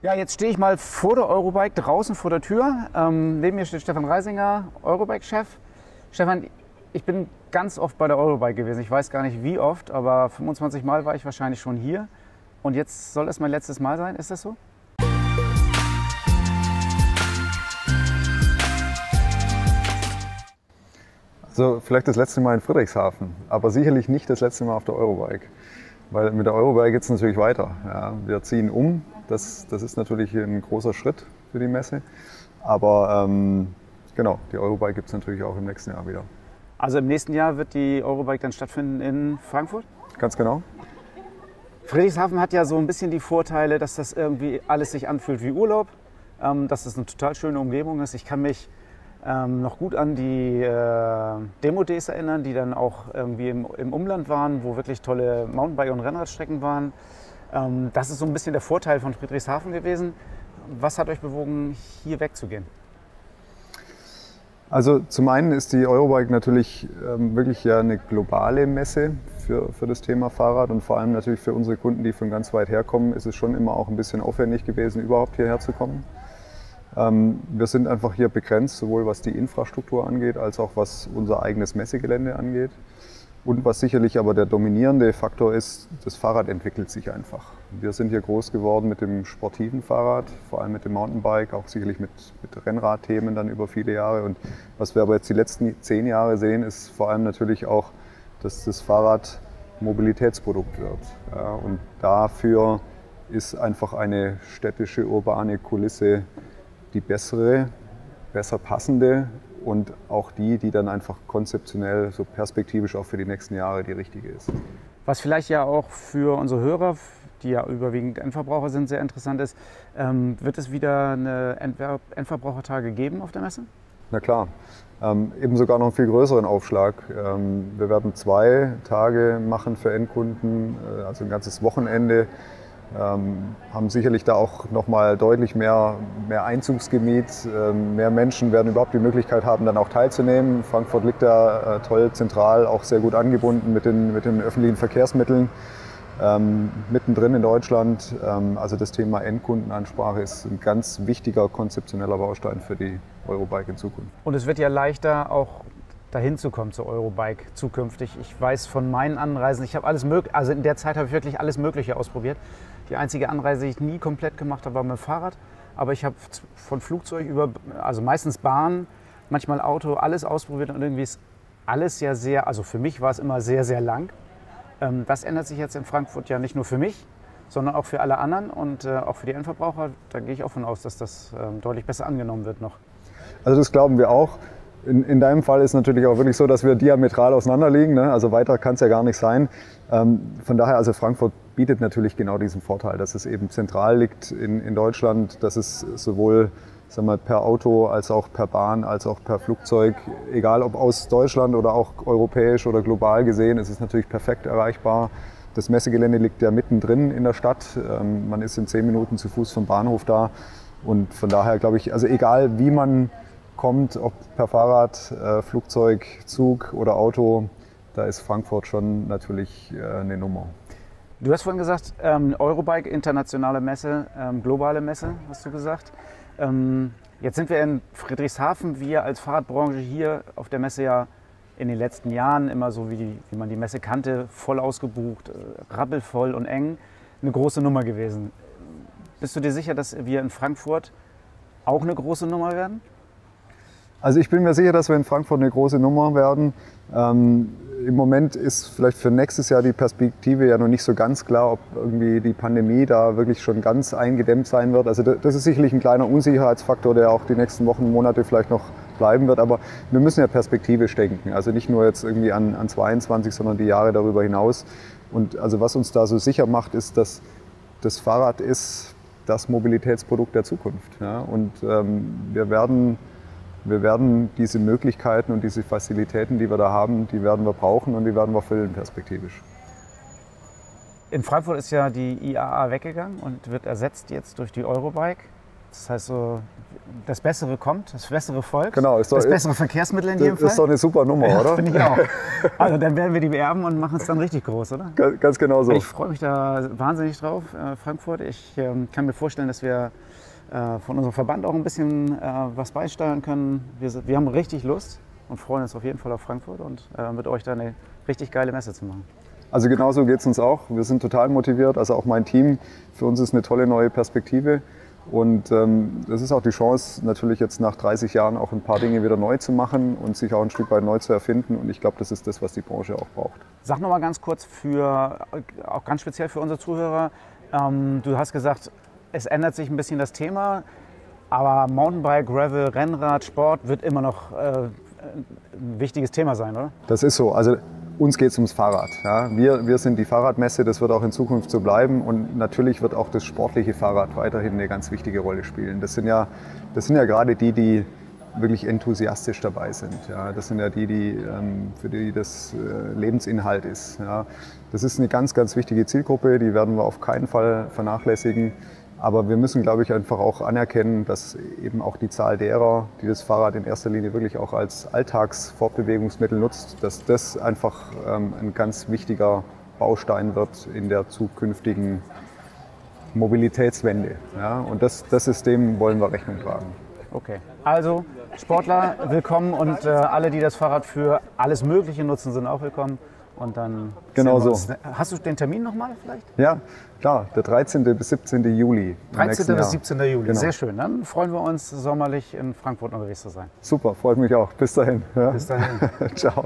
Ja, jetzt stehe ich mal vor der Eurobike draußen vor der Tür. Ähm, neben mir steht Stefan Reisinger, Eurobike-Chef. Stefan, ich bin ganz oft bei der Eurobike gewesen. Ich weiß gar nicht wie oft, aber 25 Mal war ich wahrscheinlich schon hier. Und jetzt soll es mein letztes Mal sein. Ist das so? Also vielleicht das letzte Mal in Friedrichshafen, aber sicherlich nicht das letzte Mal auf der Eurobike. Weil mit der Eurobike geht es natürlich weiter. Ja, wir ziehen um. Das, das ist natürlich ein großer Schritt für die Messe. Aber ähm, genau, die Eurobike gibt es natürlich auch im nächsten Jahr wieder. Also im nächsten Jahr wird die Eurobike dann stattfinden in Frankfurt? Ganz genau. Friedrichshafen hat ja so ein bisschen die Vorteile, dass das irgendwie alles sich anfühlt wie Urlaub, ähm, dass es eine total schöne Umgebung ist. Ich kann mich ähm, noch gut an die äh, Demo-Days erinnern, die dann auch irgendwie im, im, Umland waren, wo wirklich tolle Mountainbike- und Rennradstrecken waren. Ähm, das ist so ein bisschen der Vorteil von Friedrichshafen gewesen. Was hat euch bewogen, hier wegzugehen? Also zum einen ist die Eurobike natürlich ähm, wirklich ja eine globale Messe für, für das Thema Fahrrad und vor allem natürlich für unsere Kunden, die von ganz weit herkommen, ist es schon immer auch ein bisschen aufwendig gewesen, überhaupt hierher zu kommen. Ähm, wir sind einfach hier begrenzt, sowohl was die Infrastruktur angeht, als auch was unser eigenes Messegelände angeht. Und was sicherlich aber der dominierende Faktor ist, das Fahrrad entwickelt sich einfach. Wir sind hier groß geworden mit dem sportiven Fahrrad, vor allem mit dem Mountainbike, auch sicherlich mit, mit Rennradthemen dann über viele Jahre. Und was wir aber jetzt die letzten zehn Jahre sehen, ist vor allem natürlich auch, dass das Fahrrad Mobilitätsprodukt wird. Ja, und dafür ist einfach eine städtische, urbane Kulisse die bessere, besser passende und auch die, die dann einfach konzeptionell, so perspektivisch auch für die nächsten Jahre die richtige ist. Was vielleicht ja auch für unsere Hörer, die ja überwiegend Endverbraucher sind, sehr interessant ist, ähm, wird es wieder eine Endverbrauchertage geben auf der Messe? Na klar, ähm, eben sogar noch einen viel größeren Aufschlag. Ähm, wir werden zwei Tage machen für Endkunden, äh, also ein ganzes Wochenende ähm, haben sicherlich da auch nochmal deutlich mehr, mehr Einzugsgebiet. Ähm, mehr Menschen werden überhaupt die Möglichkeit haben, dann auch teilzunehmen. Frankfurt liegt da äh, toll zentral, auch sehr gut angebunden mit den, mit den öffentlichen Verkehrsmitteln. Ähm, mittendrin in Deutschland. Ähm, also das Thema Endkundenansprache ist ein ganz wichtiger konzeptioneller Baustein für die Eurobike in Zukunft. Und es wird ja leichter auch dahin zu kommen zur Eurobike zukünftig. Ich weiß von meinen Anreisen, ich habe alles mögliche, also in der Zeit habe ich wirklich alles Mögliche ausprobiert. Die einzige Anreise, die ich nie komplett gemacht habe, war mit dem Fahrrad. Aber ich habe von Flugzeug über, also meistens Bahn, manchmal Auto, alles ausprobiert und irgendwie ist alles ja sehr, also für mich war es immer sehr, sehr lang. Ähm, das ändert sich jetzt in Frankfurt ja nicht nur für mich, sondern auch für alle anderen und äh, auch für die Endverbraucher. Da gehe ich auch von aus, dass das ähm, deutlich besser angenommen wird noch. Also das glauben wir auch. In, in, deinem Fall ist es natürlich auch wirklich so, dass wir diametral auseinanderliegen. Ne? Also weiter kann es ja gar nicht sein. Ähm, von daher, also Frankfurt bietet natürlich genau diesen Vorteil, dass es eben zentral liegt in, in Deutschland, dass es sowohl sagen wir, per Auto als auch per Bahn als auch per Flugzeug, egal ob aus Deutschland oder auch europäisch oder global gesehen, ist es natürlich perfekt erreichbar. Das Messegelände liegt ja mittendrin in der Stadt. Ähm, man ist in zehn Minuten zu Fuß vom Bahnhof da. Und von daher glaube ich, also egal wie man kommt, ob per Fahrrad, äh, Flugzeug, Zug oder Auto, da ist Frankfurt schon natürlich äh, eine Nummer. Du hast vorhin gesagt, ähm, Eurobike, internationale Messe, ähm, globale Messe, hast du gesagt. Ähm, jetzt sind wir in Friedrichshafen. Wir als Fahrradbranche hier auf der Messe ja in den letzten Jahren immer so, wie, wie man die Messe kannte, voll ausgebucht, äh, rappelvoll und eng. Eine große Nummer gewesen. Bist du dir sicher, dass wir in Frankfurt auch eine große Nummer werden? Also ich bin mir sicher, dass wir in Frankfurt eine große Nummer werden. Ähm, Im Moment ist vielleicht für nächstes Jahr die Perspektive ja noch nicht so ganz klar, ob irgendwie die Pandemie da wirklich schon ganz eingedämmt sein wird. Also das ist sicherlich ein kleiner Unsicherheitsfaktor, der auch die nächsten Wochen, Monate vielleicht noch bleiben wird. Aber wir müssen ja perspektivisch denken. Also nicht nur jetzt irgendwie an, an 22, sondern die Jahre darüber hinaus. Und also was uns da so sicher macht, ist, dass das Fahrrad ist das Mobilitätsprodukt der Zukunft. Ja? Und ähm, wir werden wir werden diese Möglichkeiten und diese Fazilitäten, die wir da haben, die werden wir brauchen und die werden wir füllen perspektivisch. In Frankfurt ist ja die IAA weggegangen und wird ersetzt jetzt durch die Eurobike Das heißt so, das Bessere kommt, das Bessere folgt. Genau, ist doch, das bessere Verkehrsmittel in jedem das Fall. ist doch eine super Nummer, Ja, oder? Finde ich auch. Also dann werden wir die beerben und machen es dann richtig groß, oder? Ganz- Ganz genau so. Ich freue mich da wahnsinnig drauf, äh, Frankfurt. Ich ähm, kann mir vorstellen, dass wir äh, von unserem Verband auch ein bisschen äh, was beisteuern können. Wir, wir haben richtig Lust und freuen uns auf jeden Fall auf Frankfurt und mit euch da eine richtig geile Messe zu machen. Also genauso geht es uns auch. Wir sind total motiviert, also auch mein Team. Für uns ist eine tolle neue Perspektive. Und ähm, das ist auch die Chance, natürlich jetzt nach 30 Jahren auch ein paar Dinge wieder neu zu machen und sich auch ein Stück weit neu zu erfinden. Und ich glaube, das ist das, was die Branche auch braucht. Sag noch mal ganz kurz für, auch ganz speziell für unsere Zuhörer. Ähm, du hast gesagt, es ändert sich ein bisschen das Thema, aber Mountainbike, Gravel, Rennrad, Sport wird immer noch äh, ein wichtiges Thema sein, oder? Das ist so. Also uns geht es ums Fahrrad. Ja. Wir, wir sind die Fahrradmesse, das wird auch in Zukunft so bleiben. Und natürlich wird auch das sportliche Fahrrad weiterhin eine ganz wichtige Rolle spielen. Das sind ja, das sind ja gerade die, die wirklich enthusiastisch dabei sind. Ja. Das sind ja die, die ähm, für die das äh, Lebensinhalt ist. Ja. Das ist eine ganz, ganz wichtige Zielgruppe, die werden wir auf keinen Fall vernachlässigen. Aber wir müssen, glaube ich, einfach auch anerkennen, dass eben auch die Zahl derer, die das Fahrrad in erster Linie wirklich auch als Alltagsfortbewegungsmittel nutzt, dass das einfach ähm, ein ganz wichtiger Baustein wird in der zukünftigen Mobilitätswende. Ja? Und das, das System wollen wir Rechnung tragen. Okay. Also Sportler willkommen und äh, alle, die das Fahrrad für alles Mögliche nutzen, sind auch willkommen. Und dann Genau so. uns- Hast du den Termin nochmal vielleicht? Ja, klar, der 13. bis 17. Juli. im 13. nächsten bis Jahr. 17. Juli. Genau. Sehr schön. Dann freuen wir uns, sommerlich in Frankfurt unterwegs zu sein. Super, freut mich auch. Bis dahin. Ja. Bis dahin. Ciao.